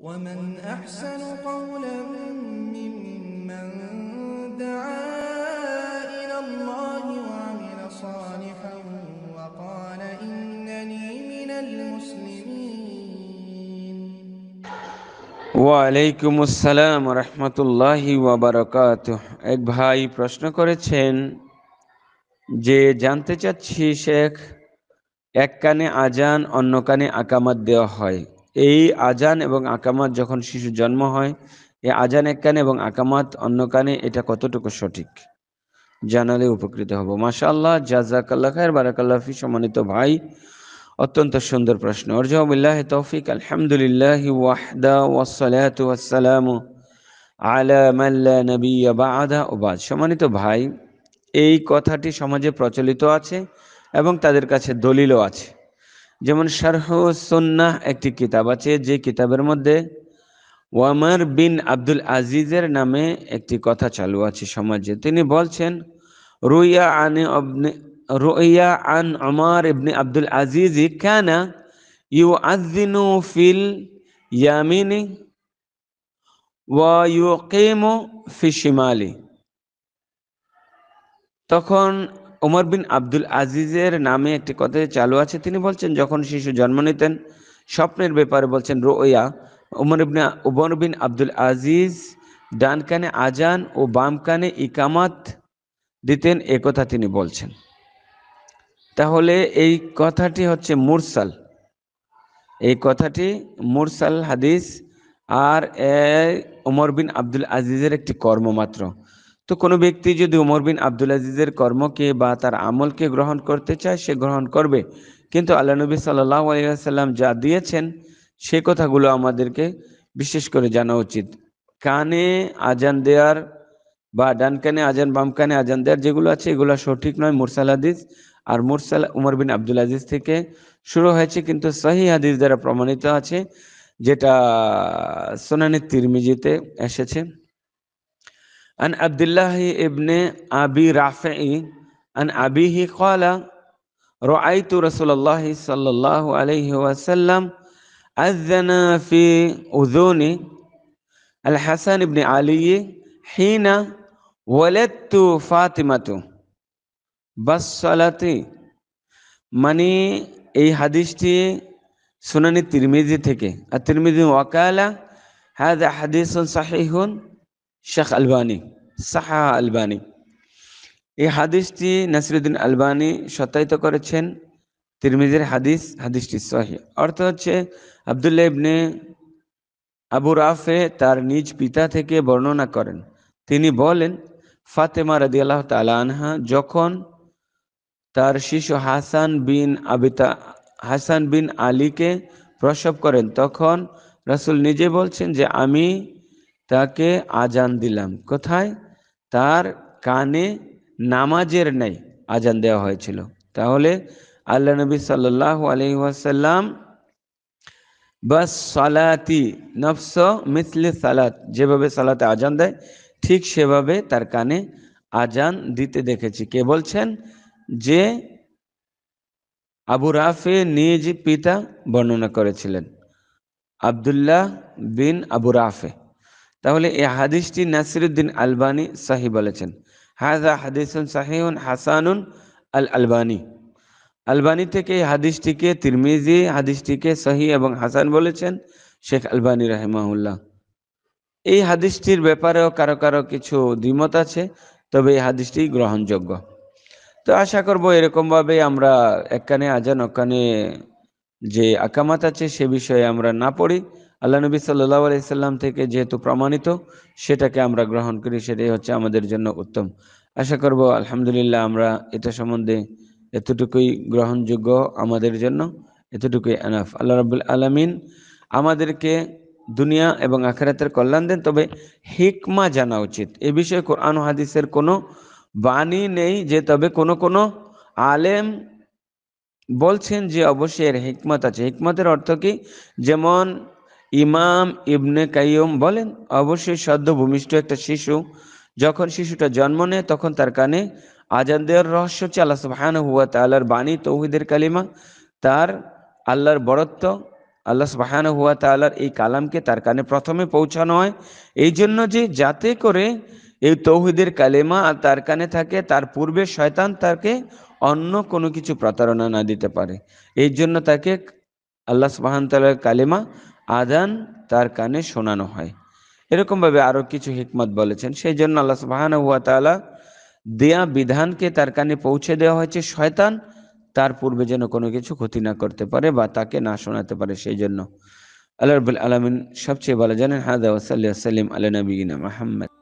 ومن أحسن قولا ممن دعا إلى الله وعمل صالحا وقال إنني من المسلمين ওয়ালাইকুম আসসালাম রহমতুল্লাহি ওয়াবারকাত এক ভাই প্রশ্ন করেছেন যে জানতে চাচ্ছি শেখ এক কানে আজান অন্য কানে আকামাত দেওয়া হয় এই আজান এবং আকামাত যখন শিশু জন্ম হয় এই আজান এক কানে এবং আকামাত অন্য কানে, এটা কতটুকু সঠিক? জানালে উপকৃত হব। মাশাআল্লাহ জাজাকাল্লাহ খায়ের বারাকাল্লাহ ফি সম্মানিত ভাই। অত্যন্ত সুন্দর প্রশ্ন। অরজাবিল্লাহ তৌফিক, আলহামদুলিল্লাহ ওয়াহদা ওয়াসসালাতু ওয়াসসালামু আলা মান লা নাবিয়্যা বা'দা ও বাদ। সম্মানিত ভাই, এই কথাটি সমাজে প্রচলিত আছে এবং তাদের কাছে দলিলও আছে। যেমন সন্নাহ একটি কিতাব আছে, যে কিতাবের মধ্যে ওয়ামার বিন আব্দুল আজিজের নামে একটি কথা চালু আছে সমাজে। তিনি বলছেন, রুইয়া আনে রুইয়া আন আমার ইবনে আব্দুল আজিজ কানা ইউ আজিনু ফিল ইয়ামিনি ওয়া ইউ ফি শিমালি। তখন ওমর বিন আব্দুল আজিজের নামে একটি কথা চালু আছে। তিনি বলছেন, যখন শিশু জন্ম নিতেন, স্বপ্নের ব্যাপারে বলছেন, রোয়া, ওমর ইবনে, ওমর বিন আব্দুল আজিজ ডান কানে আজান ও বাম কানে ইকামাত দিতেন একথা তিনি বলছেন। তাহলে এই কথাটি হচ্ছে মুরসাল। এই কথাটি মুরসাল হাদিস আর ওমর বিন আব্দুল আজিজের একটি কর্ম মাত্র তো কোনো ব্যক্তি যদি ওমর বিন আব্দুল আজিজের কর্মকে বা তার আমলকে গ্রহণ করতে চায়, সে গ্রহণ করবে। কিন্তু আল্লাহ নবী সাল্লাহ আলিয়াল্লাম যা দিয়েছেন, সে কথাগুলো আমাদেরকে বিশেষ করে জানা উচিত। কানে আজান দেওয়ার বা ডান কানে আজান, বাম কানে আজান দেওয়ার যেগুলো আছে, এগুলো সঠিক নয়, মুরসাল হাদিস। আর মুরসাল উমর বিন আব্দুল আজিজ থেকে শুরু হয়েছে, কিন্তু সহি হাদিস দ্বারা প্রমাণিত আছে, যেটা সোনানি তিরমিজিতে এসেছে। عن عبد الله ابن أبي رافع عن أبيه قال رأيت رسول الله صلى الله عليه وسلم أذن في أذون الحسن بن علي حين ولدت فاطمة বাসালাতে মানে এই হাদিসটি সুনানি তিরমিজি থেকে আর তিরমিজি ওয়াকালা হাদা হাদিসুন সাহিহুন শেখ আলবানি সাহা আলবানি এই হাদিসটি নাসিরুদ্দিন আলবানি সত্যায়িত করেছেন। তিরমিজির হাদিস, হাদিসটি সহি। অর্থ হচ্ছে, আবদুল্লাহ ইবনে আবু রাফে তার নিজ পিতা থেকে বর্ণনা করেন। তিনি বলেন, ফাতেমা রাদি আল্লাহ আনহা যখন তার শিশু হাসান বিন আবিতা হাসান বিন আলীকে প্রসব করেন, তখন রাসুল নিজে বলছেন যে, আমি তাকে আজান দিলাম। কোথায়? তার কানে নামাজের নেই আজান দেওয়া হয়েছিল। তাহলে আল্লাহ নবী সাল্লাহ আলহি ওয়াসাল্লাম, বাস সালাতি নফস মিসলি সালাত, যেভাবে সালাতে আজান দেয়, ঠিক সেভাবে তার কানে আজান দিতে দেখেছি। কে বলছেন? যে আবু রাফে নিজ পিতা বর্ণনা করেছিলেন। আবদুল্লাহ বিন আবু রাফে। তাহলে এই হাদিসটি নাসিরুদ্দিন আলবানি সাহি বলেছেন। হাজা হাদিসুন সাহিউন হাসানুন আল আলবানি। আলবানি থেকে এই হাদিসটিকে তিরমিজি, হাদিসটিকে সহি এবং হাসান বলেছেন শেখ আলবানি রাহেমাহুল্লাহ। এই হাদিসটির ব্যাপারেও কারও কারও কিছু দ্বিমত আছে, তবে এই হাদিসটি গ্রহণযোগ্য। তো আশা করব এরকমভাবে আমরা একখানে আজান, ওখানে যে আকামাত আছে সে বিষয়ে আমরা না পড়ি। আল্লাহ নবী সাল্লাহ আলাইসাল্লাম থেকে যেহেতু প্রমাণিত, সেটাকে আমরা গ্রহণ করি, সেটাই হচ্ছে আমাদের জন্য উত্তম। আশা করব, আলহামদুলিল্লাহ, আমরা এটা সম্বন্ধে এতটুকুই গ্রহণযোগ্য আমাদের জন্য, এতটুকুই আনাফ আল্লাহ রাবুল আলমিন আমাদেরকে দুনিয়া এবং আখেরাতের কল্যাণ দেন, তবে হিকমা জানা উচিত। এ বিষয়ে কোরআন হাদিসের কোনো বাণী নেই যে, তবে কোনো কোনো আলেম বলছেন যে, অবশ্যই এর হিকমত আছে। হিকমতের অর্থ কি? যেমন ইমাম ইবনে কাইয়ম বলেন, অবশ্যই সদ্য ভূমিষ্ঠ একটা শিশু, যখন শিশুটা জন্ম নেয় তখন তার কানে আজান দেওয়ার রহস্য হচ্ছে আল্লাহ সুবহান হুয়া তাল্লার বাণী, তৌহিদের কালিমা। তার আল্লাহর বরত্ব, আল্লাহ সুবাহান হুয়া তালার এই কালামকে তার কানে প্রথমে পৌঁছানো হয়। এই জন্য যে যাতে করে এই তৌহিদের কালেমা আর তার কানে থাকে, তার পূর্বে শয়তান তাকে অন্য কোনো কিছু প্রতারণা না দিতে পারে। এই জন্য তাকে আল্লাহ সুবাহান তালার কালেমা আদান তার কানে শোনানো হয়। এরকমভাবে আরও কিছু হিকমত বলেছেন। সেই জন্য আল্লাহ সুবাহান হুয়া তালা দেয়া বিধানকে তার কানে পৌঁছে দেওয়া হয়েছে। শয়তান তার পূর্বে যেন কোনো কিছু ক্ষতি না করতে পারে বা তাকে না শোনাতে পারে সেই জন্য। আল্লাহ আলমিন সবচেয়ে ভালো জানেন, হাদা ওসাল্লাহ সাল্লিম আল্লাহ নবীনা মাহমদ